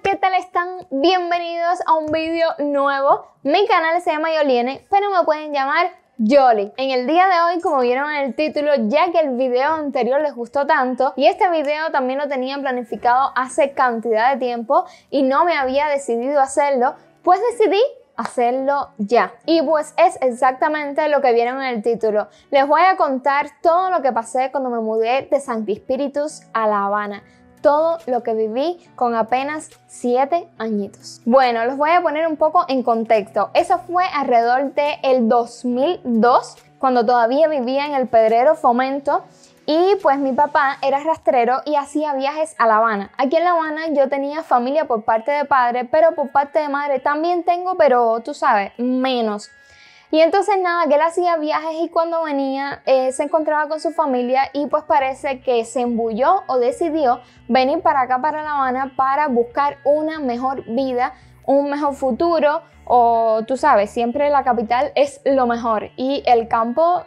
¿qué tal están? Bienvenidos a un vídeo nuevo. Mi canal se llama Yoliene, pero me pueden llamar Yoli. En el día de hoy, como vieron en el título, ya que el video anterior les gustó tanto y este video también lo tenía planificado hace cantidad de tiempo y no me había decidido hacerlo, pues decidí hacerlo ya. Y pues es exactamente lo que vieron en el título. Les voy a contar todo lo que pasé cuando me mudé de Santi Spiritus a La Habana todo lo que viví con apenas 7 añitos. Bueno, los voy a poner un poco en contexto. Eso fue alrededor del el 2002, cuando todavía vivía en el Pedrero Fomento. Y pues mi papá era rastrero y hacía viajes a La Habana. Aquí en La Habana yo tenía familia por parte de padre, pero por parte de madre también tengo, pero tú sabes, menos. Y entonces nada, que él hacía viajes y cuando venía eh, se encontraba con su familia y pues parece que se embulló o decidió venir para acá, para La Habana, para buscar una mejor vida, un mejor futuro o tú sabes, siempre la capital es lo mejor y el campo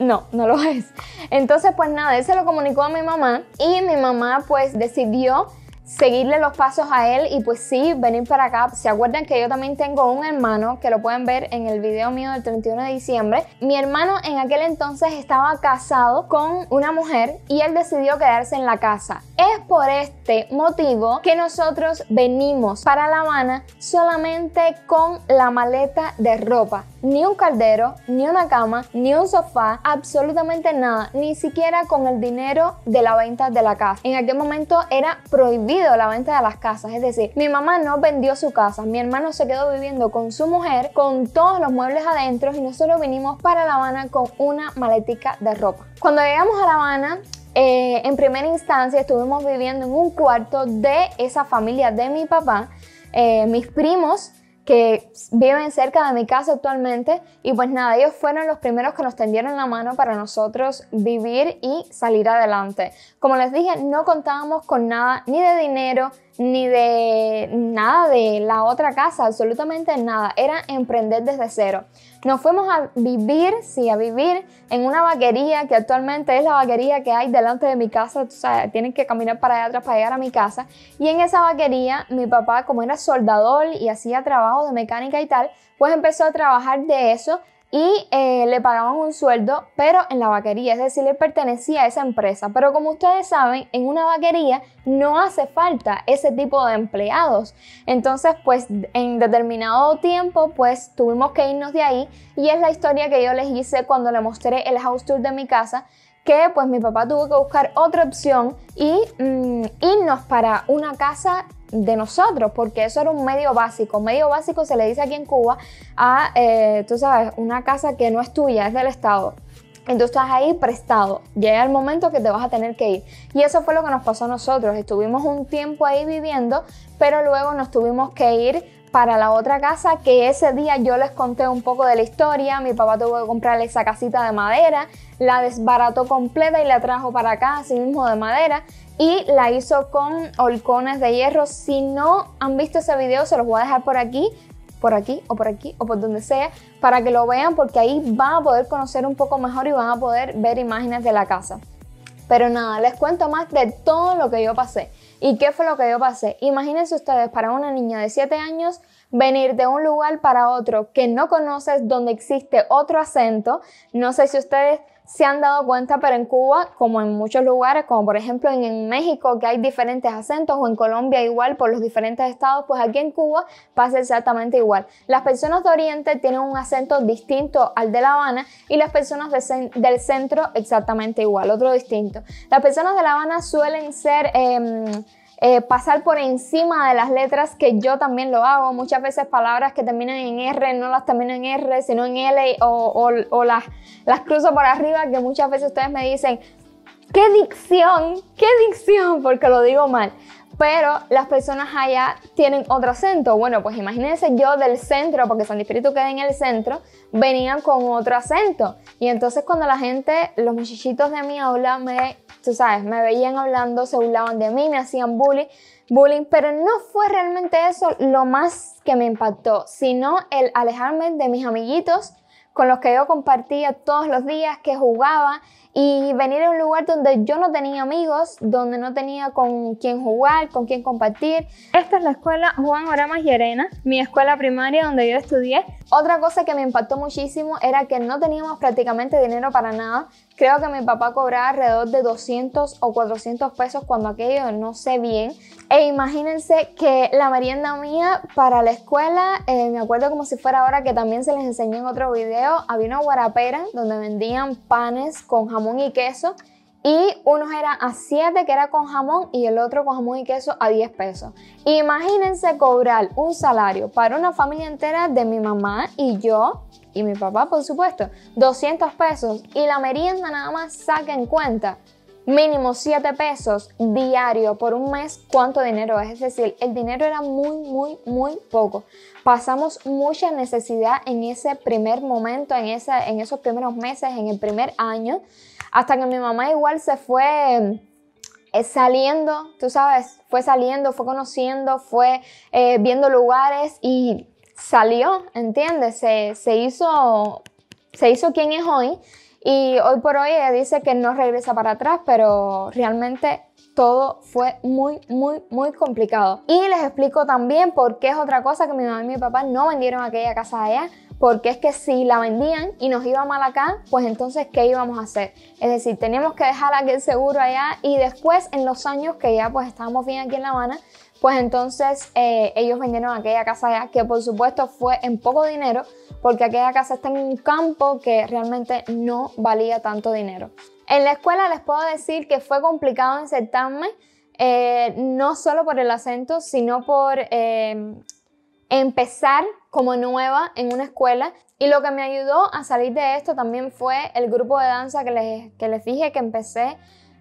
no, no lo es. Entonces, pues nada, él se lo comunicó a mi mamá y mi mamá pues decidió seguirle los pasos a él y pues sí, venir para acá. ¿Se acuerdan que yo también tengo un hermano que lo pueden ver en el video mío del 31 de diciembre? Mi hermano en aquel entonces estaba casado con una mujer y él decidió quedarse en la casa. Es por este motivo que nosotros venimos para La Habana solamente con la maleta de ropa. Ni un caldero, ni una cama, ni un sofá, absolutamente nada, ni siquiera con el dinero de la venta de la casa. En aquel momento era prohibido la venta de las casas. Es decir, mi mamá no vendió su casa, mi hermano se quedó viviendo con su mujer, con todos los muebles adentro y nosotros vinimos para La Habana con una maletica de ropa. Cuando llegamos a La Habana, eh, en primera instancia estuvimos viviendo en un cuarto de esa familia de mi papá. Eh, mis primos que viven cerca de mi casa actualmente y pues nada, ellos fueron los primeros que nos tendieron la mano para nosotros vivir y salir adelante. Como les dije, no contábamos con nada, ni de dinero, ni de nada de la otra casa, absolutamente nada. Era emprender desde cero. Nos fuimos a vivir, sí, a vivir en una vaquería que actualmente es la vaquería que hay delante de mi casa. O sea, tienen que caminar para allá atrás para llegar a mi casa. Y en esa vaquería, mi papá, como era soldador y hacía trabajo de mecánica y tal, pues empezó a trabajar de eso y eh, le pagaban un sueldo, pero en la vaquería, es decir, él pertenecía a esa empresa. Pero como ustedes saben, en una vaquería no hace falta ese tipo de empleados. Entonces, pues en determinado tiempo, pues tuvimos que irnos de ahí y es la historia que yo les hice cuando le mostré el house tour de mi casa que pues mi papá tuvo que buscar otra opción y mm, irnos para una casa de nosotros, porque eso era un medio básico. Medio básico se le dice aquí en Cuba a, eh, tú sabes, una casa que no es tuya, es del Estado. Entonces estás ahí prestado. Llega el momento que te vas a tener que ir. Y eso fue lo que nos pasó a nosotros. Estuvimos un tiempo ahí viviendo, pero luego nos tuvimos que ir para la otra casa que ese día yo les conté un poco de la historia. Mi papá tuvo que comprarle esa casita de madera, la desbarató completa y la trajo para acá, así mismo de madera y la hizo con holcones de hierro. Si no han visto ese video, se los voy a dejar por aquí, por aquí o por aquí o por donde sea, para que lo vean porque ahí van a poder conocer un poco mejor y van a poder ver imágenes de la casa. Pero nada, les cuento más de todo lo que yo pasé. ¿Y qué fue lo que yo pasé? Imagínense ustedes para una niña de 7 años venir de un lugar para otro que no conoces, donde existe otro acento. No sé si ustedes se han dado cuenta, pero en Cuba, como en muchos lugares, como por ejemplo en, México, que hay diferentes acentos, o en Colombia igual por los diferentes estados, pues aquí en Cuba pasa exactamente igual. Las personas de Oriente tienen un acento distinto al de La Habana y las personas del centro exactamente igual, otro distinto. Las personas de La Habana suelen ser... Em, eh, pasar por encima de las letras, que yo también lo hago. Muchas veces palabras que terminan en R no las termino en R, sino en L o, o, las, las cruzo por arriba, que muchas veces ustedes me dicen, ¿qué dicción? ¿Qué dicción? Porque lo digo mal. Pero las personas allá tienen otro acento. Bueno, pues imagínense yo del centro, porque San Espíritu queda en el centro, venían con otro acento. Y entonces cuando la gente, los muchachitos de mi aula me tú sabes, me veían hablando, se burlaban de mí, me hacían bullying, bullying, pero no fue realmente eso lo más que me impactó, sino el alejarme de mis amiguitos con los que yo compartía todos los días, que jugaba y venir a un lugar donde yo no tenía amigos, donde no tenía con quién jugar, con quién compartir. Esta es la escuela Juan Oramas y Arena, mi escuela primaria donde yo estudié. Otra cosa que me impactó muchísimo era que no teníamos prácticamente dinero para nada. Creo que mi papá cobraba alrededor de 200 o 400 pesos cuando aquello no sé bien. E imagínense que la merienda mía para la escuela, eh, me acuerdo como si fuera ahora que también se les enseñó en otro video, había una guarapera donde vendían panes con jamón y queso. Y unos eran a 7 que era con jamón y el otro con jamón y queso a 10 pesos. Imagínense cobrar un salario para una familia entera de mi mamá y yo y mi papá, por supuesto, 200 pesos y la merienda nada más saca en cuenta mínimo 7 pesos diario por un mes, ¿cuánto dinero es? Es decir, el dinero era muy, muy, muy poco. Pasamos mucha necesidad en ese primer momento, en, ese, en esos primeros meses, en el primer año, hasta que mi mamá igual se fue eh, saliendo, tú sabes, fue saliendo, fue conociendo, fue eh, viendo lugares y salió, ¿entiendes? Se, se, hizo, se hizo quien es hoy y hoy por hoy dice que no regresa para atrás, pero realmente todo fue muy, muy, muy complicado. Y les explico también por qué es otra cosa que mi mamá y mi papá no vendieron aquella casa allá. Porque es que si la vendían y nos iba mal acá, pues entonces, ¿qué íbamos a hacer? Es decir, teníamos que dejar aquel seguro allá y después, en los años que ya pues estábamos bien aquí en La Habana, pues entonces eh, ellos vendieron aquella casa allá, que por supuesto fue en poco dinero, porque aquella casa está en un campo que realmente no valía tanto dinero. En la escuela les puedo decir que fue complicado insertarme, eh, no solo por el acento, sino por eh, empezar como nueva en una escuela. Y lo que me ayudó a salir de esto también fue el grupo de danza que les, que les dije que empecé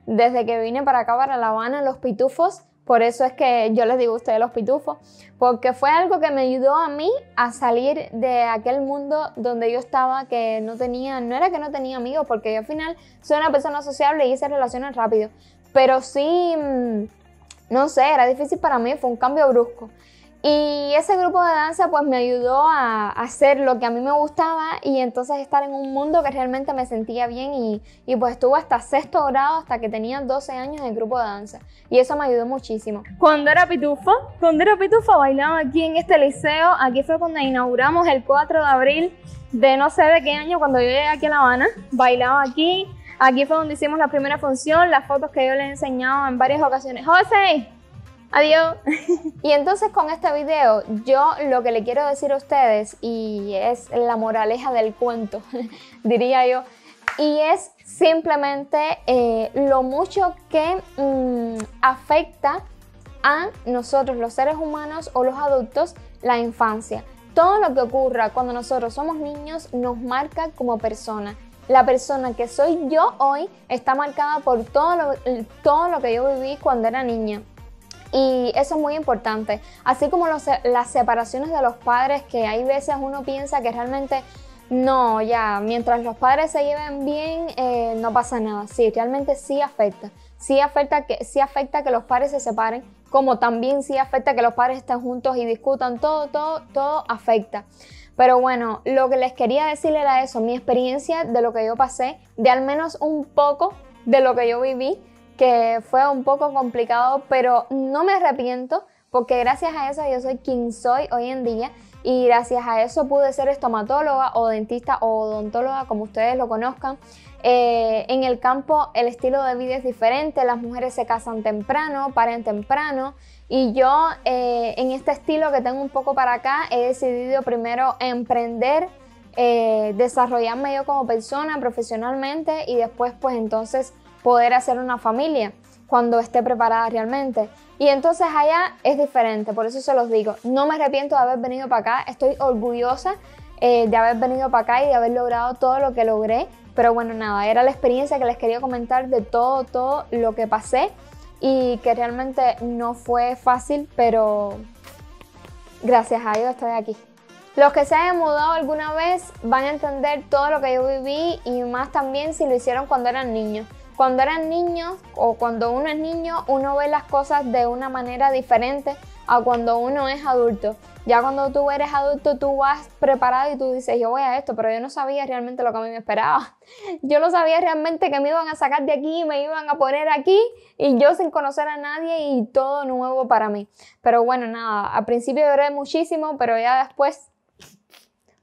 desde que vine para acá, para La Habana, Los Pitufos. Por eso es que yo les digo a ustedes los pitufos, porque fue algo que me ayudó a mí a salir de aquel mundo donde yo estaba que no tenía, no era que no tenía amigos, porque yo al final soy una persona sociable y hice relaciones rápido, pero sí, mm, no sé, era difícil para mí, fue un cambio brusco. Y ese grupo de danza pues me ayudó a hacer lo que a mí me gustaba y entonces estar en un mundo que realmente me sentía bien y, y pues estuve hasta sexto grado hasta que tenía 12 años en el grupo de danza y eso me ayudó muchísimo. Cuando era pitufo, cuando era pitufo bailaba aquí en este liceo, aquí fue cuando inauguramos el 4 de abril de no sé de qué año cuando yo llegué aquí a La Habana, bailaba aquí, aquí fue donde hicimos la primera función, las fotos que yo les he enseñado en varias ocasiones. José, Adiós. y entonces con este video yo lo que le quiero decir a ustedes y es la moraleja del cuento, diría yo, y es simplemente eh, lo mucho que mm, afecta a nosotros los seres humanos o los adultos la infancia. Todo lo que ocurra cuando nosotros somos niños nos marca como persona. La persona que soy yo hoy está marcada por todo lo, todo lo que yo viví cuando era niña. Y eso es muy importante. Así como las separaciones de los padres, que hay veces uno piensa que realmente no, ya, mientras los padres se lleven bien, eh, no pasa nada. Sí, realmente sí afecta. Sí afecta, que, sí afecta que los padres se separen, como también sí afecta que los padres estén juntos y discutan. Todo, todo, todo afecta. Pero bueno, lo que les quería decir era eso, mi experiencia de lo que yo pasé, de al menos un poco de lo que yo viví que fue un poco complicado, pero no me arrepiento porque gracias a eso yo soy quien soy hoy en día y gracias a eso pude ser estomatóloga o dentista o odontóloga, como ustedes lo conozcan. Eh, en el campo el estilo de vida es diferente, las mujeres se casan temprano, paren temprano y yo eh, en este estilo que tengo un poco para acá he decidido primero emprender, eh, desarrollarme yo como persona profesionalmente y después pues entonces poder hacer una familia cuando esté preparada realmente. Y entonces allá es diferente, por eso se los digo. No me arrepiento de haber venido para acá, estoy orgullosa eh, de haber venido para acá y de haber logrado todo lo que logré. Pero bueno, nada, era la experiencia que les quería comentar de todo, todo lo que pasé y que realmente no fue fácil, pero gracias a Dios estoy aquí. Los que se hayan mudado alguna vez van a entender todo lo que yo viví y más también si lo hicieron cuando eran niños. Cuando eran niños o cuando uno es niño, uno ve las cosas de una manera diferente a cuando uno es adulto. Ya cuando tú eres adulto, tú vas preparado y tú dices, yo voy a esto, pero yo no sabía realmente lo que a mí me esperaba. Yo no sabía realmente que me iban a sacar de aquí, me iban a poner aquí y yo sin conocer a nadie y todo nuevo para mí. Pero bueno, nada, al principio lloré muchísimo, pero ya después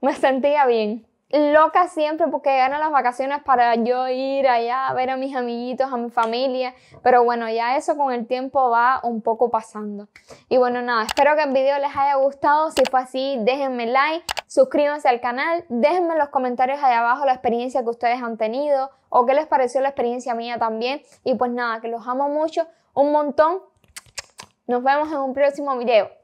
me sentía bien loca siempre porque llegaron las vacaciones para yo ir allá a ver a mis amiguitos, a mi familia, pero bueno, ya eso con el tiempo va un poco pasando. Y bueno, nada, espero que el video les haya gustado, si fue así, déjenme like, suscríbanse al canal, déjenme en los comentarios allá abajo la experiencia que ustedes han tenido o qué les pareció la experiencia mía también. Y pues nada, que los amo mucho, un montón. Nos vemos en un próximo video.